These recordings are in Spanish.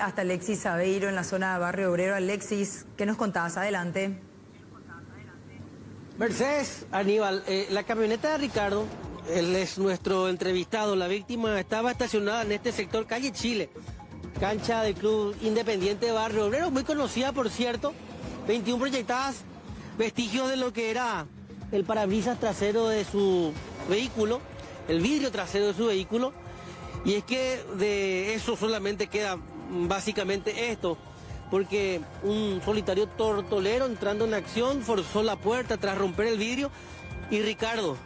hasta Alexis Sabeiro en la zona de Barrio Obrero. Alexis, ¿qué nos contás? Adelante. Mercedes, Aníbal, eh, la camioneta de Ricardo, él es nuestro entrevistado, la víctima estaba estacionada en este sector, calle Chile, cancha del Club Independiente de Barrio Obrero, muy conocida por cierto, 21 proyectadas, vestigios de lo que era el parabrisas trasero de su vehículo, el vidrio trasero de su vehículo, y es que de eso solamente queda básicamente esto, porque un solitario tortolero entrando en acción forzó la puerta tras romper el vidrio. Y Ricardo,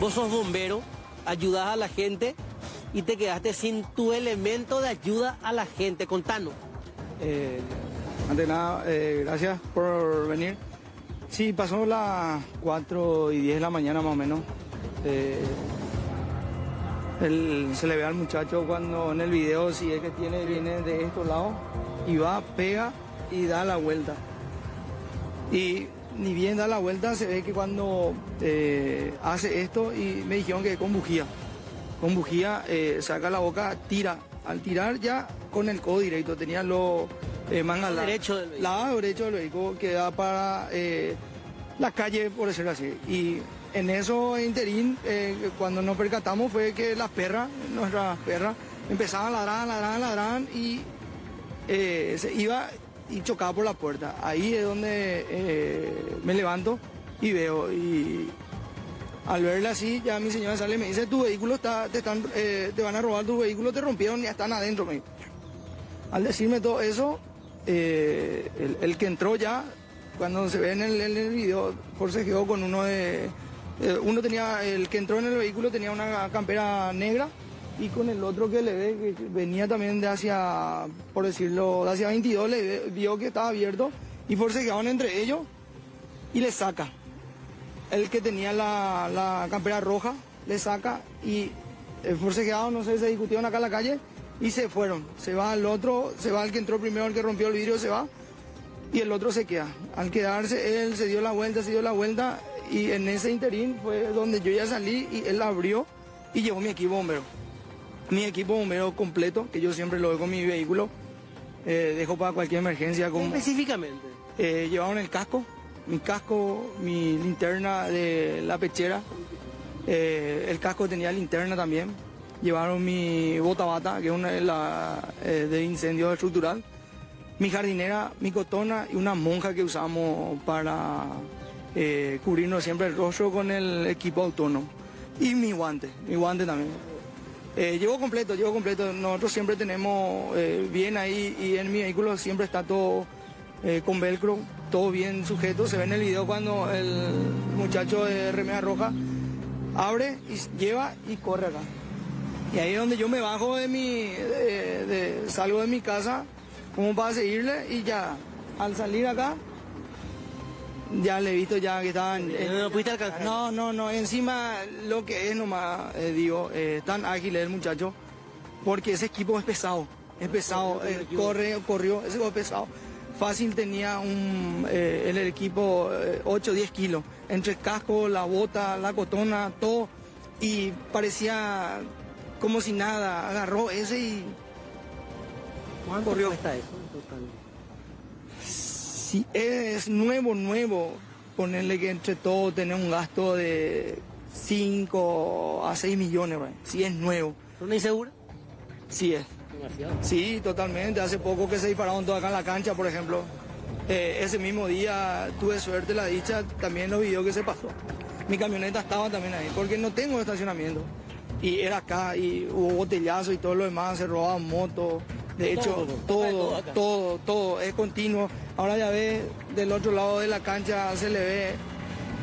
vos sos bombero, ayudás a la gente y te quedaste sin tu elemento de ayuda a la gente. Contanos. Eh, antes de nada, eh, gracias por venir. Sí, pasó las 4 y 10 de la mañana más o menos. Eh, se le ve al muchacho cuando en el video, si es que tiene, viene de estos lados, y va, pega y da la vuelta. Y ni bien da la vuelta, se ve que cuando eh, hace esto, y me dijeron que con bujía. Con bujía eh, saca la boca, tira. Al tirar ya con el codo directo, tenía lo eh, manga derecho del vehículo. Lado derecho del vehículo que da para eh, la calle, por decirlo así. Y en eso interín, cuando nos percatamos fue que las perras, nuestras perras, empezaban a ladrar, ladrar, ladrar y eh, se iba y chocaba por la puerta. Ahí es donde eh, me levanto y veo. Y al verla así, ya mi señora sale y me dice, tu vehículo está, te, están, eh, te van a robar tu vehículo, te rompieron y ya están adentro. Al decirme todo eso, el, que entró ya, cuando se ve en el, en el video, forcejeó con uno de... uno tenía, el que entró en el vehículo tenía una campera negra y con el otro que le ve, que venía también de hacia, por decirlo, de hacia 22, le vio que estaba abierto y forcejeaban entre ellos y le saca. El que tenía la, campera roja le saca y forcejeado, no sé, se discutieron acá en la calle y se fueron. Se va el otro, se va el que entró primero, el que rompió el vidrio, se va y el otro se queda. Al quedarse, él se dio la vuelta, se dio la vuelta y en ese interín fue donde yo ya salí y él abrió y llevó mi equipo bombero mi equipo bombero completo, que yo siempre lo dejo con mi vehículo. Eh, dejo para cualquier emergencia. Como, específicamente? Eh, llevaron el casco, mi casco, mi linterna de la pechera. Eh, el casco tenía linterna también. Llevaron mi bota bata, que es una de, la, de incendio estructural. Mi jardinera, mi cotona y una monja que usamos para cubrirnos siempre el rostro con el equipo autónomo. Y mi guante, mi guante también. Eh, llevo completo, llevo completo. Nosotros siempre tenemos eh, bien ahí y en mi vehículo siempre está todo eh, con velcro, todo bien sujeto. Se ve en el video cuando el muchacho de remera roja abre y lleva y corre acá. Y ahí es donde yo me bajo de mi, salgo de mi casa como para seguirle y ya al salir acá ya le he visto ya que estaban... ¿No pudiste alcanzar? No, no, no. Encima lo que es nomás, eh, digo, eh, tan ágil el muchacho, porque ese equipo es pesado. Es pesado, eh, corre, corrió, ese equipo es pesado. Fácil tenía un, el equipo 8 o 10 kilos, entre el casco, la bota, la cotona, todo. Y parecía como si nada, agarró ese y... ¿Cuánto corrió? cuesta eso en total? si es nuevo, nuevo, ponerle que entre todo tener un gasto de 5 a 6 millones, si es nuevo. ¿Son insegura? Sí es. Demasiado. Sí, totalmente. Hace poco que se dispararon todos acá en la cancha, por ejemplo. Eh, ese mismo día tuve suerte, la dicha, también los videos que se pasó. Mi camioneta estaba también ahí, porque no tengo estacionamiento. Y era acá, y hubo botellazo y todo lo demás, se robaban motos. De hecho, todo, todo, todo, es continuo. Ahora ya ve del otro lado de la cancha se le ve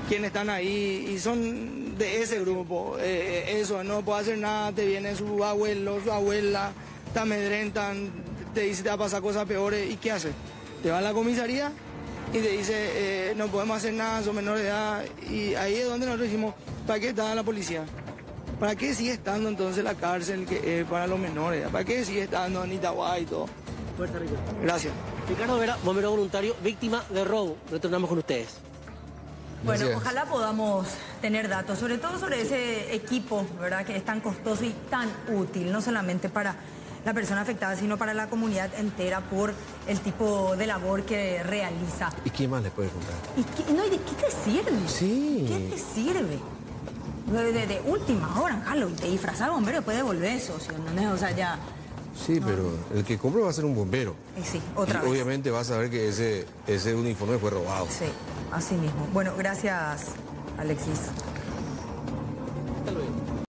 quiénes están ahí y son de ese grupo. Eh, eso, no puede hacer nada, te viene su abuelo, su abuela, te amedrentan, te dice te va a pasar cosas peores y ¿qué hace? Te va a la comisaría y te dice eh, no podemos hacer nada, son menores de edad y ahí es donde nosotros decimos, ¿para qué está la policía? ¿Para qué sigue estando entonces la cárcel que, para los menores? ¿Para qué sigue estando Anita Guay y todo? Fuerza, Ricardo. Gracias. Ricardo Vera, bombero voluntario, víctima de robo. Retornamos con ustedes. Bueno, ojalá podamos tener datos, sobre todo sobre ese equipo, ¿verdad? Que es tan costoso y tan útil, no solamente para la persona afectada, sino para la comunidad entera por el tipo de labor que realiza. ¿Y qué más le puede contar? ¿Y, qué, no, ¿y de qué te sirve? Sí. ¿Qué te sirve? De, de- de última hora, te disfrazar bombero eso, ¿sí? ¿entendés? O sea, ya... Sí, pero el que compra va a ser un bombero. Y sí, otra Y vez. Obviamente va a saber que ese, ese uniforme fue robado. Sí, así mismo. Bueno, gracias, Alexis.